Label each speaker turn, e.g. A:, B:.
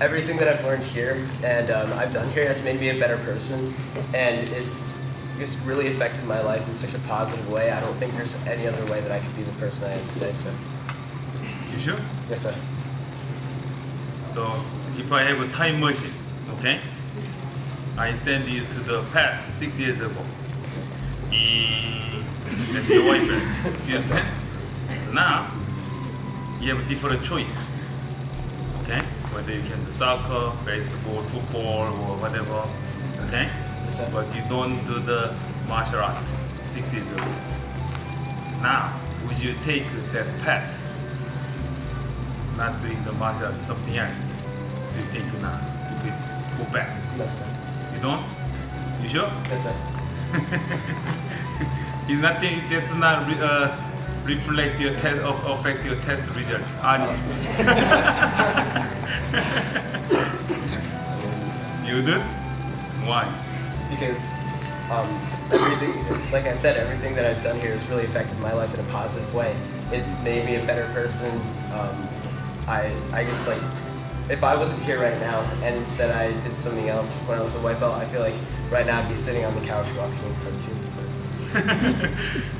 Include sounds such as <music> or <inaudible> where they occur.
A: everything that I've learned here and um, I've done here has made me a better person, and it's just really affected my life in such a positive way. I don't think there's any other way that I could be the person I am today. So,
B: You sure?
A: yes, sir.
B: So if I have a time machine, okay, I send you to the past six years ago. And that's your wife. Do you understand? So now you have a different choice. Okay, whether you can do soccer, baseball, football, or whatever. Okay,
A: Yes,
B: but you don't do the martial art six years ago. Now, would you take that path? Not doing the martial art, something else. Do you think now? You could go back.
A: Yes, sir.
B: You don't? You sure?
A: Yes, sir. <laughs>
B: Is nothing that's not uh, reflect your test of affect your test result. Honest. <laughs> you do? Why?
A: because um, everything, like I said, everything that I've done here has really affected my life in a positive way. It's made me a better person. Um, I, I guess like, if I wasn't here right now and instead I did something else when I was a white belt, I feel like right now I'd be sitting on the couch watching cartoons. So. <laughs>